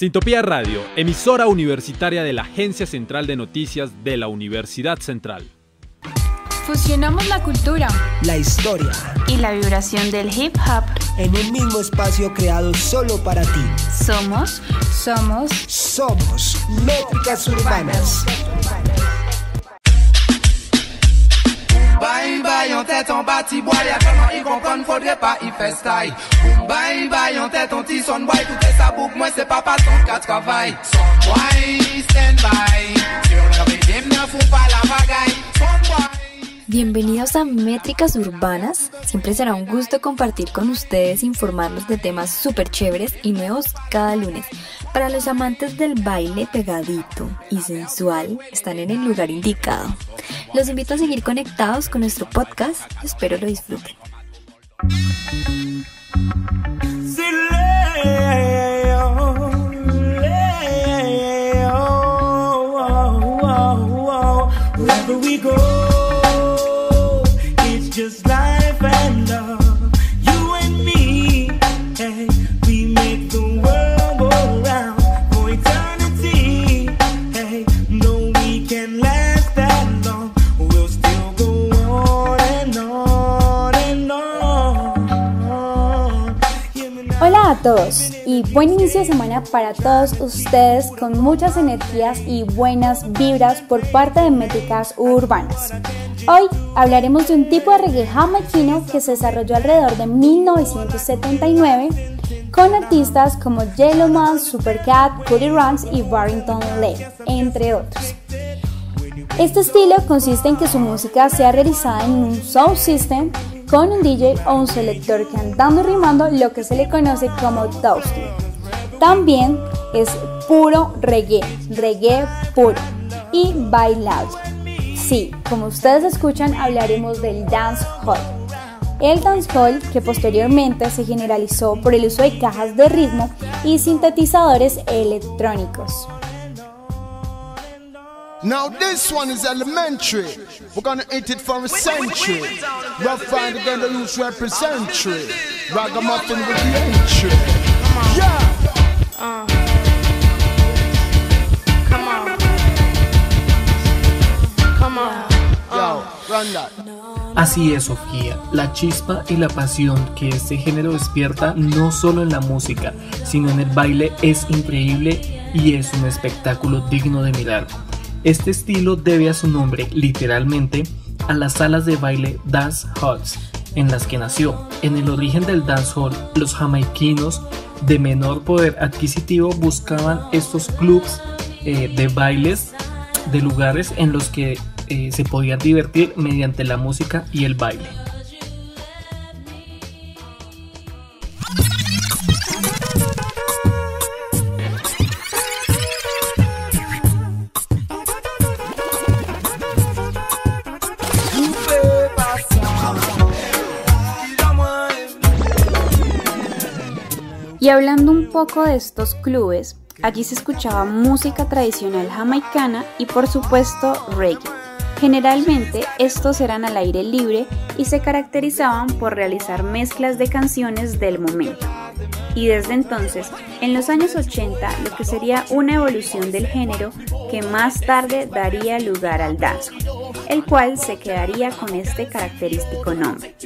Sintopía Radio, emisora universitaria de la Agencia Central de Noticias de la Universidad Central. Fusionamos la cultura, la historia y la vibración del hip hop en un mismo espacio creado solo para ti. Somos, somos, somos Métricas Urbanas. Bienvenidos a Métricas Urbanas. Siempre será un gusto compartir con ustedes, informarnos de temas súper chéveres y nuevos cada lunes. Para los amantes del baile pegadito y sensual, están en el lugar indicado. Los invito a seguir conectados con nuestro podcast. Espero lo disfruten. Buen inicio de semana para todos ustedes con muchas energías y buenas vibras por parte de Métricas Urbanas. Hoy hablaremos de un tipo de reggae jamaiquino que se desarrolló alrededor de 1979 con artistas como Yellowman, Supercat, Cody Ranks y Barrington Lane, entre otros. Este estilo consiste en que su música sea realizada en un sound system con un DJ o un selector cantando y rimando lo que se le conoce como toasting. También es puro reggae, reggae puro y bailable. Sí, como ustedes escuchan, hablaremos del dancehall. El dancehall que posteriormente se generalizó por el uso de cajas de ritmo y sintetizadores electrónicos. Now this one is elementary. We're gonna eat it for a century. Rough find again the loose representary. Ragamuffin with the entry. Yeah. Uh. Come on. Come on. Yo, run that. Así es, Sofía, la chispa y la pasión que este género despierta no solo en la música, sino en el baile es increíble y es un espectáculo digno de mirar. Este estilo debe su nombre, literalmente, a las salas de baile dance halls en las que nació. En el origen del dancehall, los jamaiquinos de menor poder adquisitivo buscaban estos clubs eh, de bailes de lugares en los que eh, se podían divertir mediante la música y el baile. Y hablando un poco de estos clubes, allí se escuchaba música tradicional jamaicana y por supuesto reggae. Generalmente estos eran al aire libre y se caracterizaban por realizar mezclas de canciones del momento. Y desde entonces, en los años 80, lo que sería una evolución del género que más tarde daría lugar al dancehall, el cual se quedaría con este característico nombre.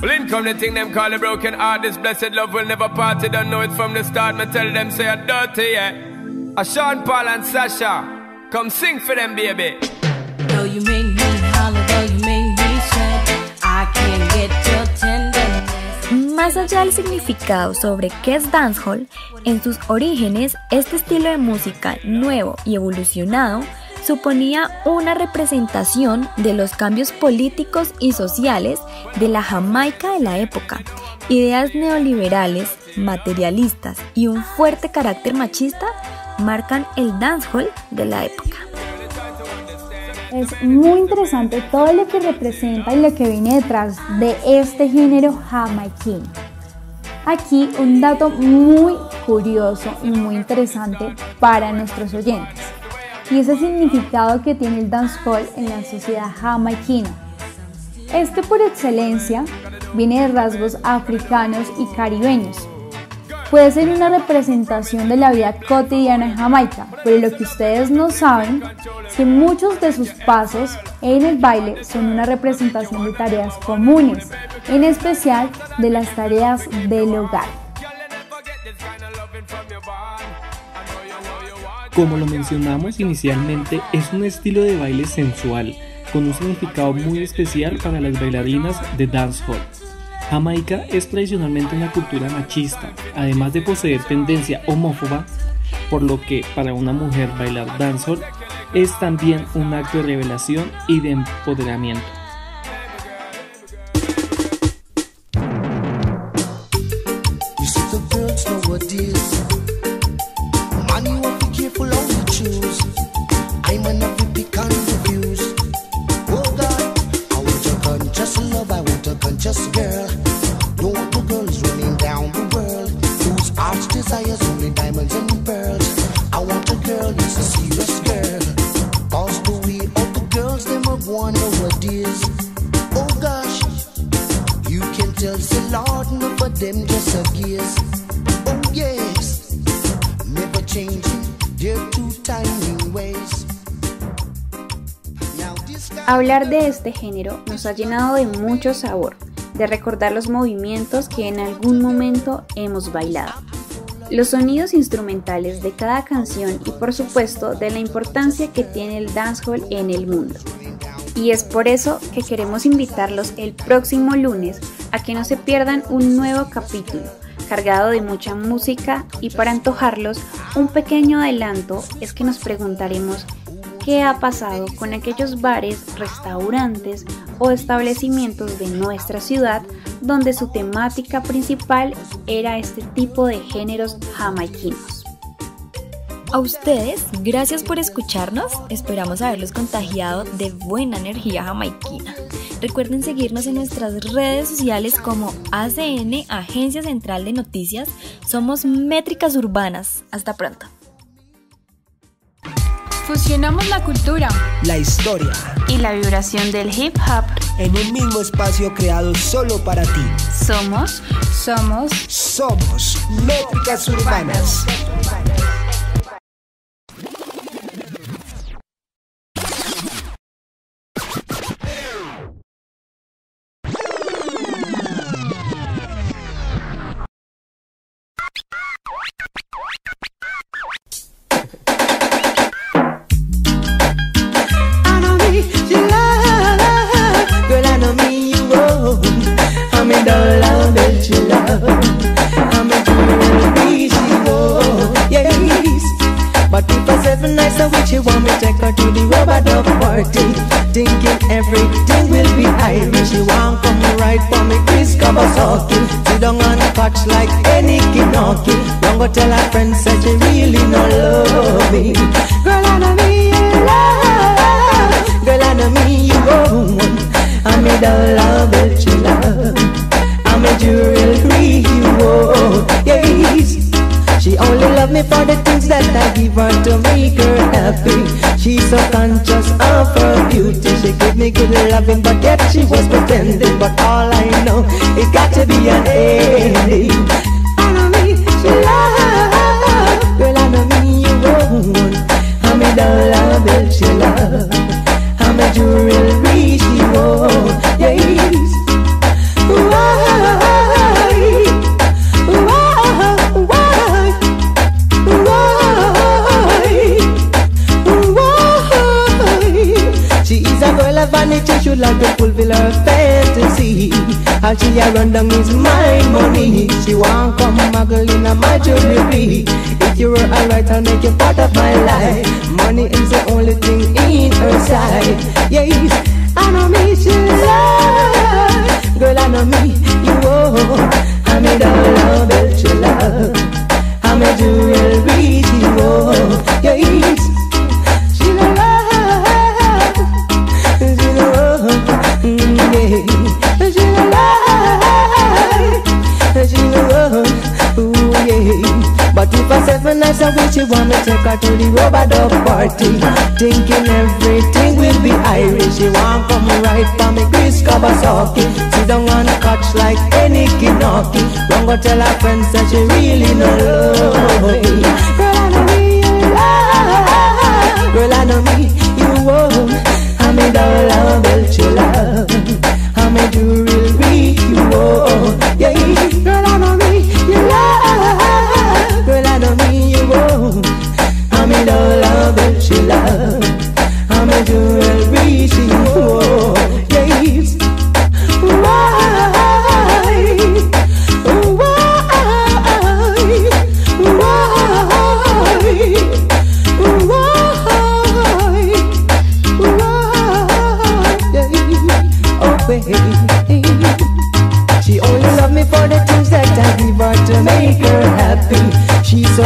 Well, in come the thing them call a broken heart. This blessed love will never part. They don't know it from the start. Me tell them say a dirty, yeah. A Sean Paul and Sasha, come sing for them, baby. Though you make me holler, though you make me sweat, I can't get your tenderness. Más allá del significado sobre qué es dancehall, en sus orígenes este estilo de música nuevo y evolucionado suponía una representación de los cambios políticos y sociales de la Jamaica de la época, ideas neoliberales, materialistas y un fuerte carácter machista marcan el dancehall de la época. Es muy interesante todo lo que representa y lo que viene detrás de este género jamaiquino. Aquí un dato muy curioso y muy interesante para nuestros oyentes y ese significado que tiene el dancehall en la sociedad jamaiquina. Este por excelencia viene de rasgos africanos y caribeños, puede ser una representación de la vida cotidiana en Jamaica, pero lo que ustedes no saben es que muchos de sus pasos en el baile son una representación de tareas comunes, en especial de las tareas del hogar. Como lo mencionamos inicialmente, es un estilo de baile sensual, con un significado muy especial para las bailarinas de dancehall. Jamaica es tradicionalmente una cultura machista, además de poseer tendencia homófoba, por lo que para una mujer bailar dancehall es también un acto de revelación y de empoderamiento. Hablar de este género nos ha llenado de mucho sabor, de recordar los movimientos que en algún momento hemos bailado, los sonidos instrumentales de cada canción y por supuesto de la importancia que tiene el dancehall en el mundo. Y es por eso que queremos invitarlos el próximo lunes a que no se pierdan un nuevo capítulo cargado de mucha música y para antojarlos un pequeño adelanto es que nos preguntaremos qué ha pasado con aquellos bares, restaurantes o establecimientos de nuestra ciudad donde su temática principal era este tipo de géneros jamaiquinos. A ustedes, gracias por escucharnos, esperamos haberlos contagiado de buena energía jamaiquina. Recuerden seguirnos en nuestras redes sociales como ACN, Agencia Central de Noticias. Somos Métricas Urbanas. Hasta pronto. Fusionamos la cultura, la historia y la vibración del hip hop en un mismo espacio creado solo para ti. Somos, somos, somos Métricas Urbanas. Everything will be Irish. She won't come right for me, Chris Kawasaki. Sit down on a couch like any Kinoki. Don't go tell her friends that she really no love me. Girl, I know me you love. Girl, I know me you own. I'm a dollar that you love. I'm a jewelry you She only love me for the things that I give her to make her happy. She's so conscious of her beauty. She give me good loving, but yet she was pretending. But all I know, it got to be an ending. I know me, she love. Girl, I know me, you won't. I'm a dollar bill, she love. I'm a jewelry, alright, I'll make you part of my life. Money is the only thing in her side. life's a wish she wanna take her to the rubber party. Thinking everything will be Irish. She want come right for me, Chris Kawasaki. She don't wanna catch like any Kinoki. Don't go tell her friends that she really no love. She only loved me for the things that I give her to make her happy. She's so